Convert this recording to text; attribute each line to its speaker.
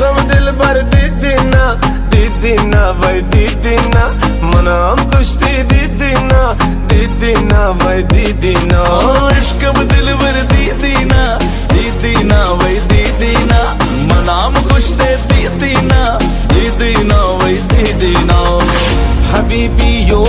Speaker 1: कसम दिल भर दीदी ना दीदी ना भाई, दीदी ना। मना कुश्ती दीदी ना दीदी ना भाई, दीदी ना।
Speaker 2: इश्क में दिल भर दीदी ना दीदी ना भाई, दीदी ना। मनाम कुश्ते दीदी ना दीदी ना भाई, दीदी ना।
Speaker 1: हबीबी यो